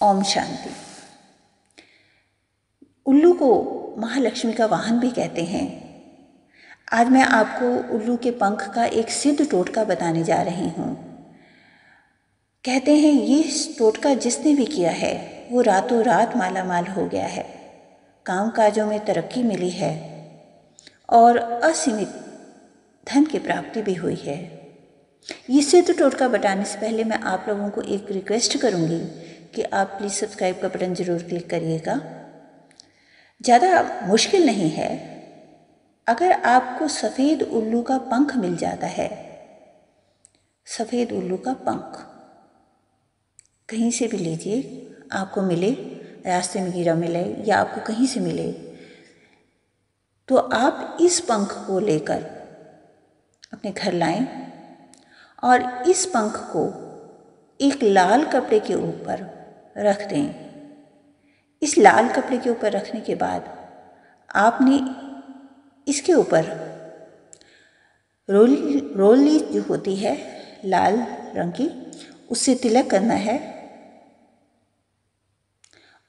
ओम शांति। उल्लू को महालक्ष्मी का वाहन भी कहते हैं। आज मैं आपको उल्लू के पंख का एक सिद्ध टोटका बताने जा रही हूँ। कहते हैं ये टोटका जिसने भी किया है, वो रातों रात माला माल हो गया है। काम काजों में तरक्की मिली है और असीमित धन की प्राप्ति भी हुई है। ये सिद्ध टोटका बताने से पहले मैं आप लोगों को एक रिक्वेस्ट करूँगी कि आप प्लीज़ सब्सक्राइब का बटन ज़रूर क्लिक करिएगा। ज़्यादा मुश्किल नहीं है। अगर आपको सफ़ेद उल्लू का पंख मिल जाता है, सफ़ेद उल्लू का पंख, कहीं से भी लीजिए, आपको मिले, रास्ते में गिरा मिले या आपको कहीं से मिले तो आप इस पंख को लेकर अपने घर लाएँ और इस पंख को एक लाल कपड़े के ऊपर रख दें। इस लाल कपड़े के ऊपर रखने के बाद आपने इसके ऊपर रोल, रोली जो होती है, लाल रंग की, उससे तिलक करना है।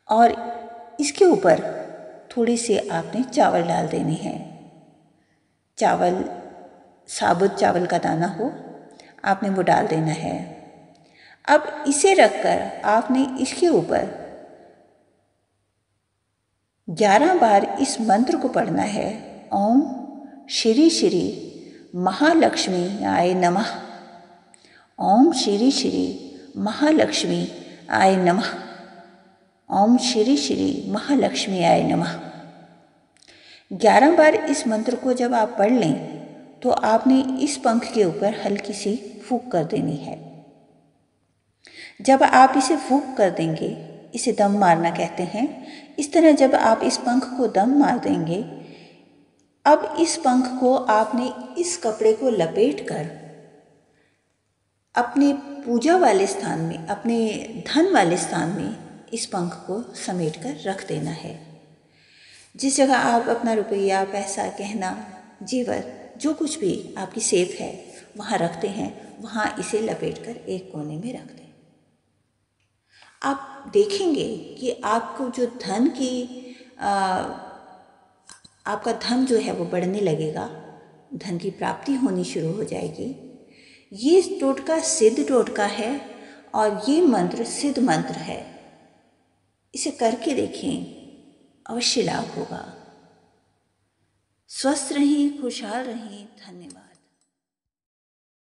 और इसके ऊपर थोड़ी से आपने चावल डाल देने हैं। चावल, साबुत चावल का दाना हो, आपने वो डाल देना है। अब इसे रखकर आपने इसके ऊपर ग्यारह बार इस मंत्र को पढ़ना है। ओम श्री श्री महालक्ष्मी आय नमः। ओम श्री श्री महालक्ष्मी आय नमः। ओम श्री श्री महालक्ष्मी आय नमः। ग्यारह बार इस मंत्र को जब आप पढ़ लें तो आपने इस पंख के ऊपर हल्की सी फूक कर देनी है। जब आप इसे फूक कर देंगे, इसे दम मारना कहते हैं। इस तरह जब आप इस पंख को दम मार देंगे, अब इस पंख को आपने इस कपड़े को लपेट कर अपने पूजा वाले स्थान में, अपने धन वाले स्थान में इस पंख को समेट कर रख देना है। जिस जगह आप अपना रुपया, पैसा, गहना जेवर जो कुछ भी आपकी सेफ़ है, वहाँ रखते हैं, वहाँ इसे लपेट कर एक कोने में रख दें। आप देखेंगे कि आपको जो धन की आ, आपका धन जो है वो बढ़ने लगेगा धन की प्राप्ति होनी शुरू हो जाएगी। ये टोटका सिद्ध टोटका है और ये मंत्र सिद्ध मंत्र है। इसे करके देखें अवश्य लाभ होगा। स्वस्थ रहें खुशहाल रहें धन्यवाद।